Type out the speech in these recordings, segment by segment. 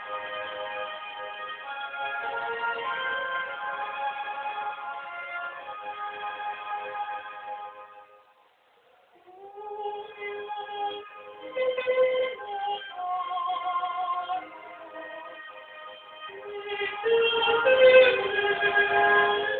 Oia, oia, oia,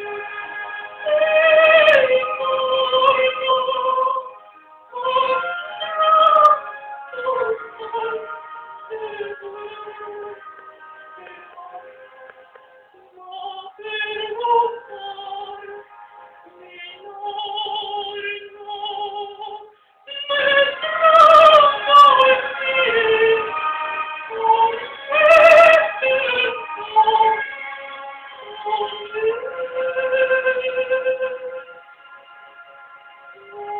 Thank you.